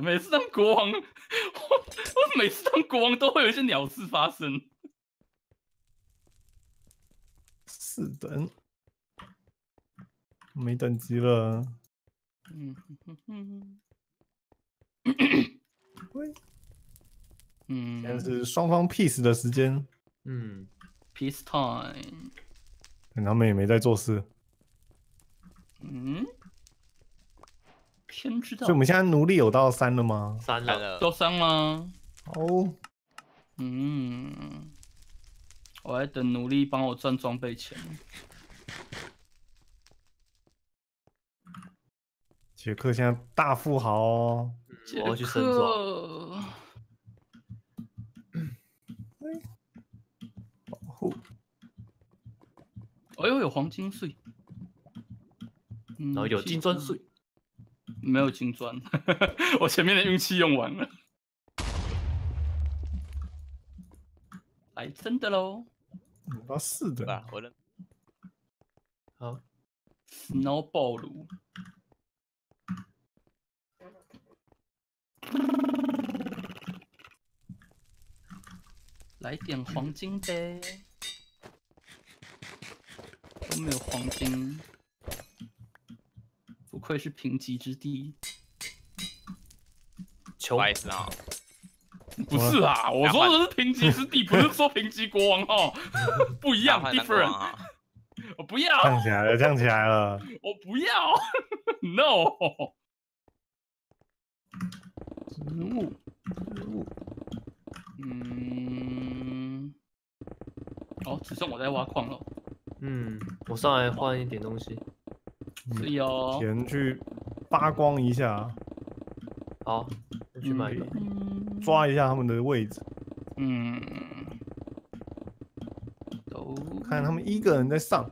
每次当国王，我我每次当国王都会有一些鸟事发生。四等，没等级了。嗯哼哼哼，喂，嗯，现在是双方 peace 的时间，嗯，peace time。但他们也没在做事，嗯，天知道所以我们现在奴隶有到三了吗？三了，看了，受伤吗？哦，嗯，我还等奴隶帮我赚装备钱。杰克现在大富豪哦，我要去升装。装。保护哎呦，有黄金税，然然后有金砖税，没有金砖，我前面的运气用完了。来真的喽五到四的，啊，我的。好，，Snowball，来点黄金呗，都没有黄金，不愧是贫瘠之地。穷不好意思啊，不是啊，我说的是贫瘠之地，不是说贫瘠国王哦，不一样，different。啊，我不要，降起来了，降起来了，我不要，no。植物，植物，嗯，哦，只剩我在挖矿了，嗯，我上来换一点东西。是哦。钱去扒光一下，好，我去买一个。嗯，抓一下他们的位置，嗯，都看他们一个人在上，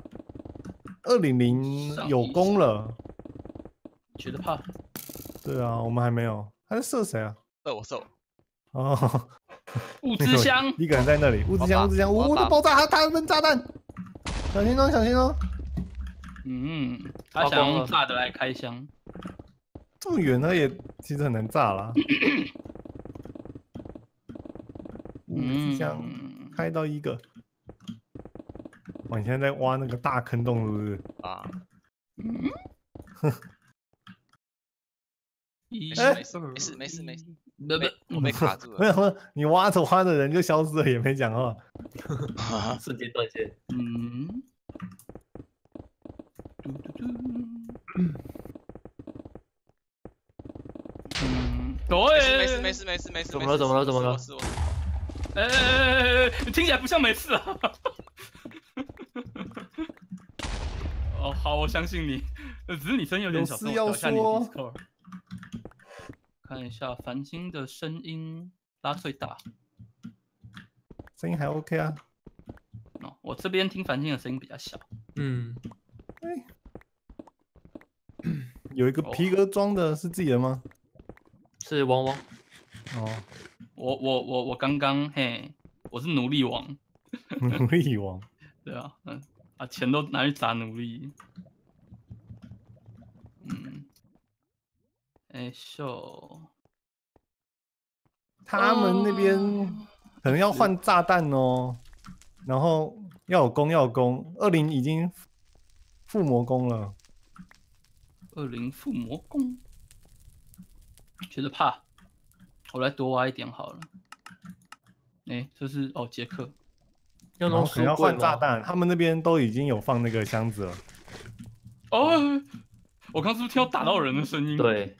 二零零有功了，觉得怕，对啊，我们还没有，他在射谁啊？射我射我，哦，物资箱，一个人在那里，物资箱，物资箱，呜，我把都爆炸，他他们炸弹，小心哦，小心哦，嗯，他想用炸的来开箱，这么远呢也其实很难炸啦。嗯，开到一个，哇，你现在在挖那个大坑洞是不是？啊，嗯哎没事没事没事没事。没事，不被不，我被卡住没了，有，你挖着挖着人就消失了，也没讲话。瞬间断线。嗯，嘟嘟嘟，嗯，对，没事没事没事没事，怎么了怎么了怎么了是我哎哎哎哎，听起来不像没事啊。哦，好，我相信你。呃只是你声音有点小，有事要等我调一下你 Discord 看一下繁星的声音拉最大。声音还 OK 啊。哦，我这边听繁星的声音比较小。嗯，有一个哦皮革装的是自己的吗？是汪汪。哦，我我我我刚刚嘿，我是奴隶王。奴隶王。对啊，嗯，把钱都拿去砸奴隶。嗯，哎秀，他们那边哦可能要换炸弹哦，然后要有攻要有攻。二零已经附魔攻了，二零附魔弓，觉得怕，我来多挖一点好了。哎、这是哦，杰克，要弄要？换炸弹。他们那边都已经有放那个箱子了。哦，我刚是不是听到打到人的声音？，对。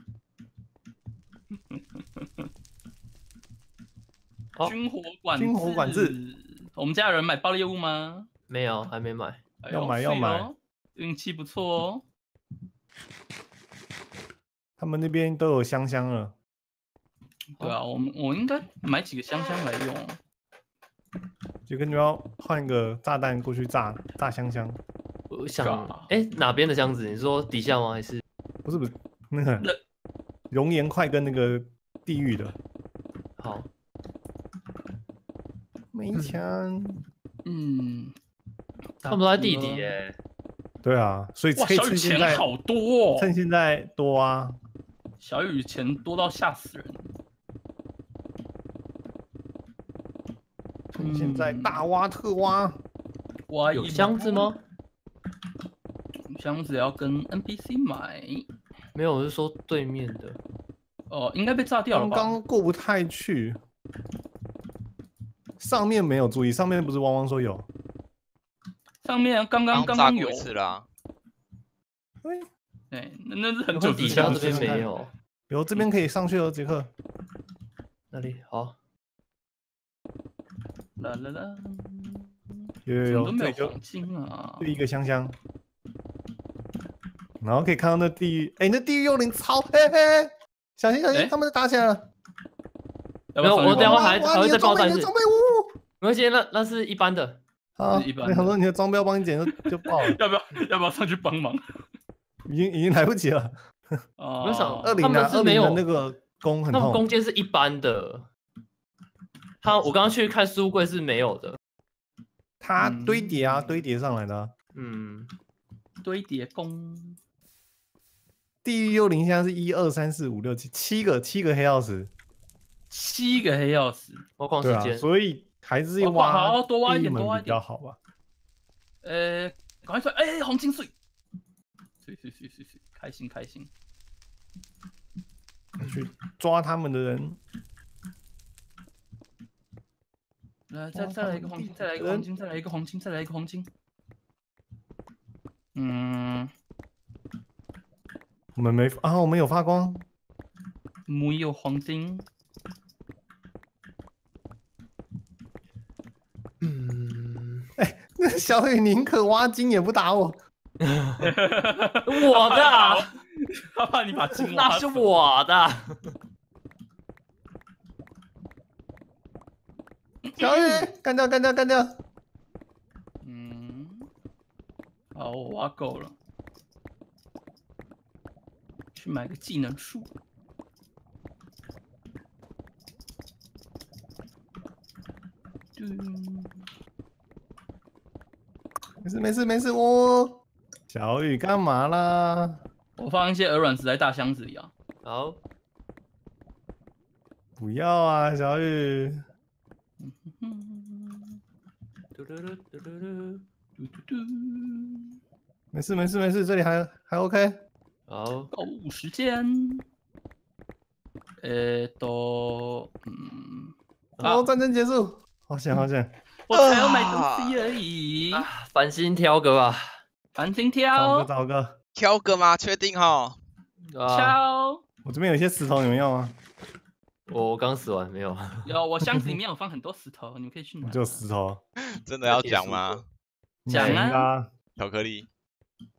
哦，军火管军火管制，我们家有人买爆裂物吗？没有，还没买。哎要买要买运气不错哦。他们那边都有香香了。对啊，我们我应该买几个香香来用。就跟你要换一个炸弹过去炸炸香香，我想嘎，哎，哪边的箱子？你说底下吗？还是不是不是那个那熔岩块跟那个地狱的好？没枪。嗯，他们都在地底耶。耶。对啊，所以哇，可以小雨趁现在钱好多哦。趁现在多啊。小雨钱多到吓死人。现在嗯大挖特挖，有挖有箱子吗？箱子要跟 NPC 买。没有，我是说对面的。哦，应该被炸掉了刚吧？刚过不太去。上面没有注意，上面不是汪汪说有？上面刚刚刚刚有刚炸过一，次啦。哎，哎，那那是很有久之前的底下这边没有，有这边可以上去哦，杰克。那里好。啦啦啦，有有有，怎么都没这里就有黄金啊！第一个香香，然后可以看到那地狱，哎，那地狱幽灵超，嘿嘿，小心小心，哎他们打起来了。没有我等一会还哇还会再你的装备，爆炸一次你的装备，呜！没关系，那那是一般的。啊，是一般我想说你的装备要帮你捡就就爆了，要不要要不要上去帮忙？已经已经来不及了。哦，我想二零他们啊，二零是没有的那个弓很他们痛，弓箭是一般的。他我刚刚去看书柜是没有的。它嗯堆叠啊，堆叠上来的啊。嗯，堆叠弓，地狱幽灵现在是一二三四五六七七个七个黑曜石，七个黑曜石，挖矿对啊，时间。所以还是挖好多挖一点多挖一点比较好吧。呃，赶快出来！哎，黄金碎，开心 开心。去抓他们的人，来，再再来一个黄金，再来一个黄金，再来一个黄金，再来一个黄金。嗯，我们没啊，我们有发光，没有黄金，嗯，哎那小雨宁可挖金也不打我，我的。啊，他怕你把金挖那是我的。小雨干掉干掉干掉，嗯，好，我挖够了，去买个技能树。嗯没事没事没事，我小雨干嘛啦？我放一些鹅卵石在大箱子里啊。好，不要啊，小雨，嗯，嘟嘟嘟嘟嘟嘟嘟嘟嘟，没事没事没事，这里还还 OK。好，购物时间。呃，都，嗯，好哦，战争结束，好险好险，我才要买东西而已。繁星挑个吧。繁星找挑个，找个，挑个吗？确定哈？啊，挑。我这边有一些石头，你们要吗？我刚死完没有？有，我箱子里面有放很多石头，你们可以去拿。就石头，真的要讲吗？讲啊巧克力，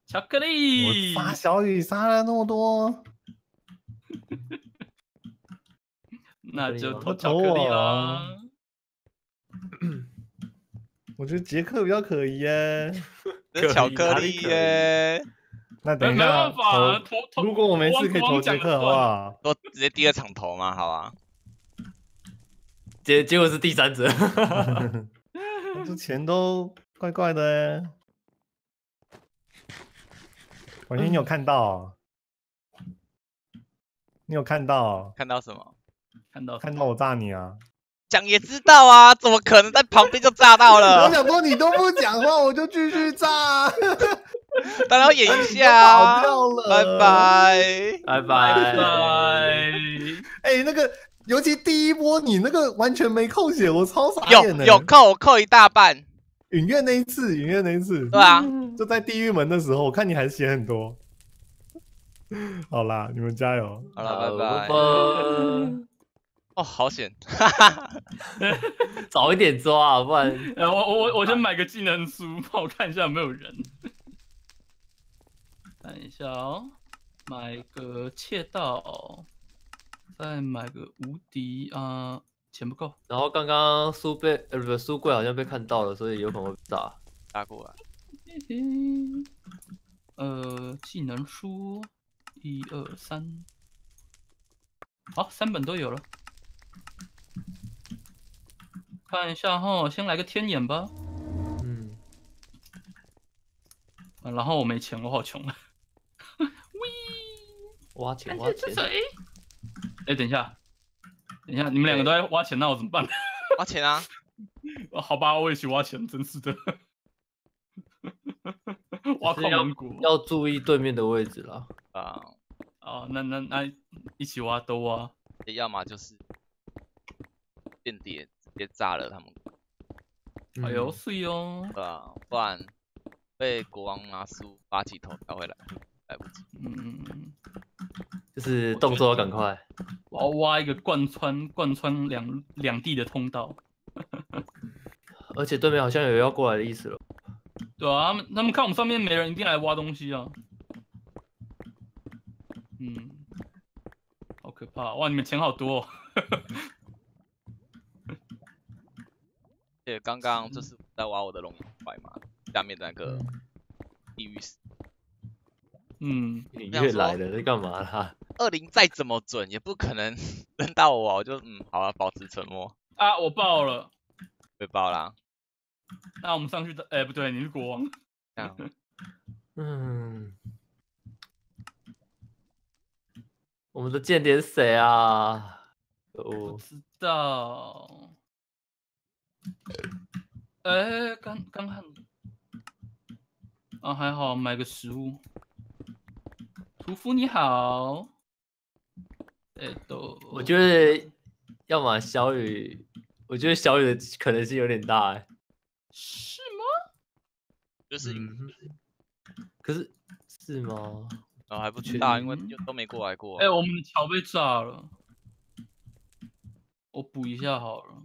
巧克力我。杀小雨杀了那么多，那就投巧克力了。我觉得杰克比较可疑耶。这是巧克力耶！那等一没下办法，投，投投。如果我没事可以投杰克好不好？都直接第二场投嘛，好吧？结结果是第三者。这钱都怪怪的耶。婉欣，你有看到哦？你有看到哦？看到什么？看到看到我炸你啊！讲也知道啊，怎么可能在旁边就炸到了 我了？想说你都不讲话，我就继续炸，当然要演一下啊！拜。拜。拜拜拜。拜。哎，那个，尤其第一波你那个完全没扣血，我超傻有眼的。有扣我扣一大半，影院那一次，影院那一次，对啊，就在地狱门的时候，我看你还血很多。好啦，你们加油！好了，拜拜。拜。哦，好险！早一点抓啊，不然呃，我我我我先买个技能书，帮我看一下有没有人。看一下哦，买个窃盗，再买个无敌啊、钱不够。然后刚刚书被呃不书柜好像被看到了，所以有可能会炸炸。打过来，嘿嘿呃，技能书，一二三，好，三本都有了。看一下哈，先来个天眼吧。嗯，啊然后我没钱，我好穷啊。挖钱挖钱？哎，等一下，等一下，你们两个都在挖钱，那我怎么办？挖钱啊！哦 好吧，我也去挖钱，真是的。挖矿蒙古要注意对面的位置了。啊，啊，那那那一起挖都挖。要么就是间谍直接炸了他们，哎呦，嗯，是哦。对啊？不然被国王拿书发起投票回来来不及。嗯，就是动作要赶快。我要挖一个贯穿贯穿两两地的通道。而且对面好像有要过来的意思了。对啊，他们他们看我们上面没人，一定来挖东西啊。嗯，好可怕！哇，你们钱好多、哦。而且刚刚就是在挖我的龙眼块嘛，下面的那个地狱石嗯，你这样说越来了，在干嘛啦？二零再怎么准，也不可能 扔到我啊，我就嗯，好啊，保持沉默，啊，我爆了。被爆啦。那我们上去的，哎、不对，你是国王。这样 嗯，我们的间谍是谁啊？我！不知道。哎、刚刚看。啊，还好，买个食物。屠夫你好。哎、都，我觉得，要么小雨，我觉得小雨的可能性有点大哎。是吗？就是赢，嗯，可是是吗？然后还不确知道，因为就都没过来过哎、。我们的桥被炸了。我补一下好了。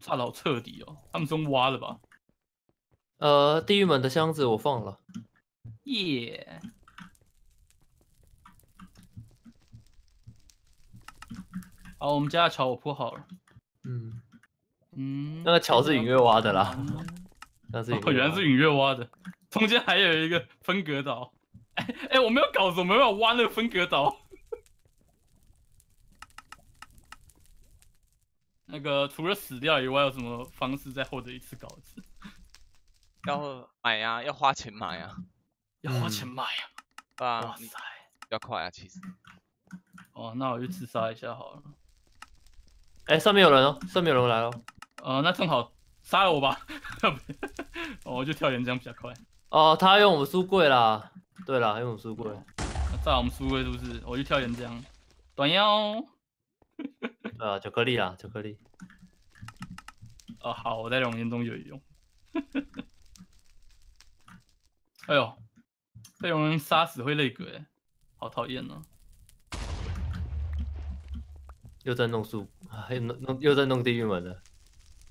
炸的好彻底哦，他们中挖了吧？呃，地狱门的箱子我放了。耶、好，我们家的桥我铺好了。嗯，嗯，那个桥是隐月挖的啦，嗯那是哦，原来是隐月挖的，中间还有一个分隔岛。哎、哎、我没有搞错，我没有挖那个分隔岛。那个除了死掉以外，有什么方式再获得一次稿子？要买呀，要花钱买呀，要花钱买啊！对哇塞！要快啊，其实。哦，那我去自杀一下好了。哎、上面有人哦，上面有人来了。呃，那正好杀了我吧，哦我就跳岩浆比较快。哦，他用我们书柜啦。对啦，用我们书柜。那炸我们书柜是不是？我去跳岩浆，短腰。啊，巧克力啊，巧克力。哦，好，我在熔岩中有用。哎呦，被熔岩杀死会累格哎，好讨厌哦。又在弄书，啊又弄弄又在弄地狱门了。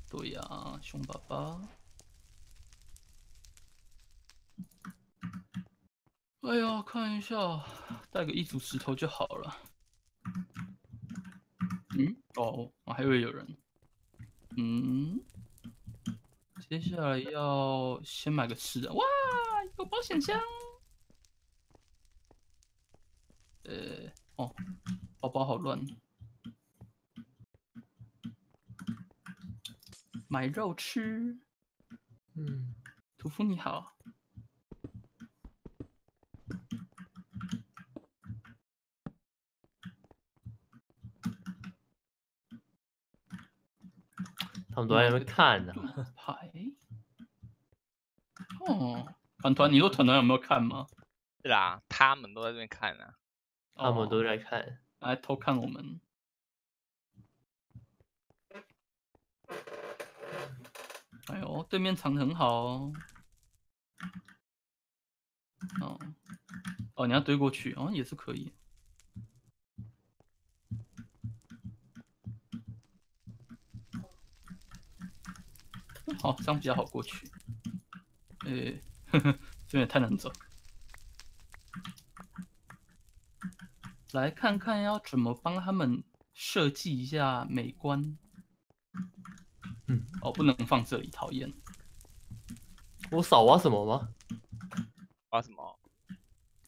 对呀、熊爸爸。哎呀，看一下，带个一组石头就好了。嗯，哦，我还以为有人。嗯，接下来要先买个吃的。哇，有保险箱。呃，哦，包包好乱。买肉吃。嗯，屠夫你好，他们都在那边看呢、盾牌。哦，团团，你说团团有没有看吗？是啦，他们都在这边看啊。他们都哦在看。来偷看我们。哎呦，对面藏的很好哦。哦，哦，你要堆过去，哦，也是可以。好，这样比较好过去。诶、呵呵，这边也太难走。来看看要怎么帮他们设计一下美观。嗯，哦，不能放这里，讨厌。我少挖什么吗？挖什么？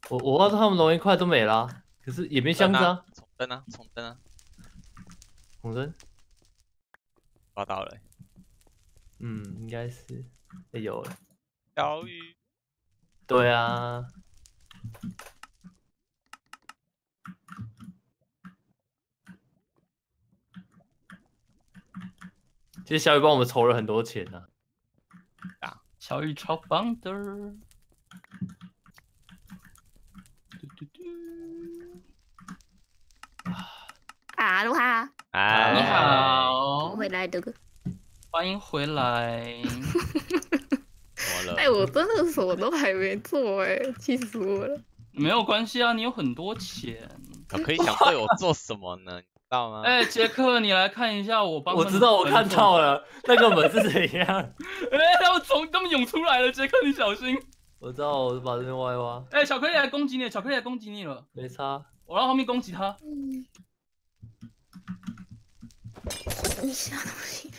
我我挖到他们龙一块都没啦，可是也没箱子啊。重灯啊，重灯啊，重灯，抓到了欸。嗯，应该是。哎有了，小雨，对啊，其实小雨帮我们筹了很多钱呢啊。小雨超棒的。嘟嘟嘟啊，卢哈，哎，你我好，回来的。欢迎回来。怎么了？哎，我真的什么都还没做哎，气死我了。没有关系啊，你有很多钱。我可以想对我做什么呢？你知道吗？哎，杰克，你来看一下我帮。我知道，我看到。了，那个门是怎样？哎，他们从他们涌出来了，杰克你小心。我知道，我把这边挖一挖，哎，巧克力来攻击你，巧克力来攻击你了，没差。我让后面攻击他。嗯，等一下东西。